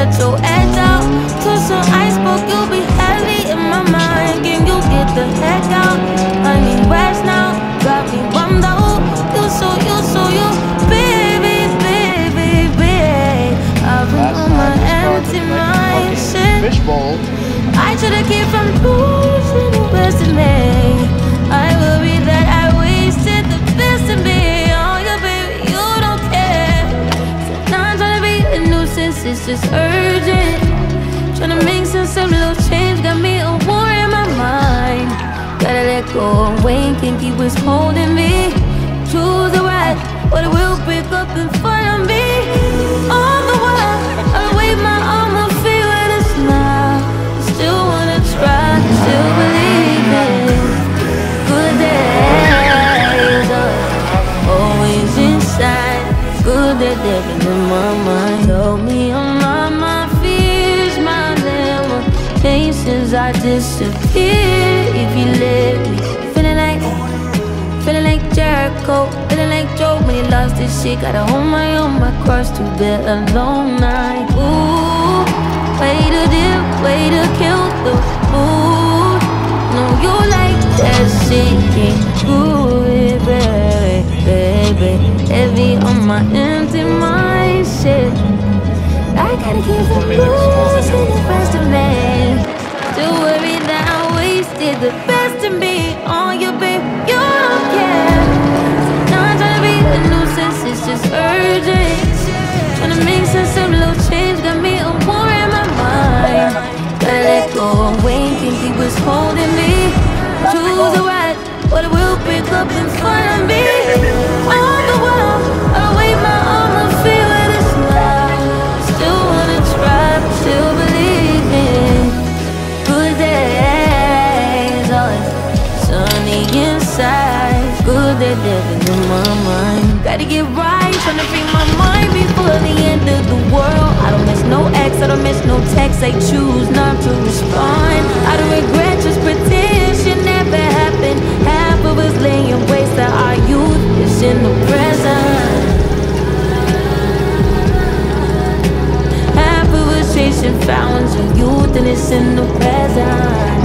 set your edge out. Touch an iceberg, you'll be heavy in my mind. Can you get the heck out? I need rest now. Got me bummed out. You so you so you, baby, baby, baby. I've been on my empty mind. Fishbowl. I should've kept from losing the best of me. Nuisance, it's just urgent. Trying to make some some little change, got me a war in my mind. Gotta let go of Wayne, can't keep what's holding me. Choose the right, but it will break up in front I disappear if you let me. Feeling like. Feeling like Jericho, feeling like Job when he lost his shit. Gotta hold my own, my cross to bear a long night. Ooh, way to dip, way to kill the mood. No, you like that shit, can't do it, baby, baby. Heavy on my empty mind, shit. I gotta keep from losing the rest of me. The best in me on you, babe. You don't care. I'm trying to be a nuisance, it's just urgent. Trying to make some little change, got me a war in my mind. Gotta let go Wayne, think he was holding me. Choose the right, but it will pick up in front of me. All that living in my mind. Gotta get right, tryna free my mind before the end of the world. I don't miss no ex, I don't miss no text. I choose not to respond. I don't regret, just pretend shit never happened. Half of us laying waste to our youth is in the present. Half of us chasing fountains of youth and it's in the present.